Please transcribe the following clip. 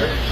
sir.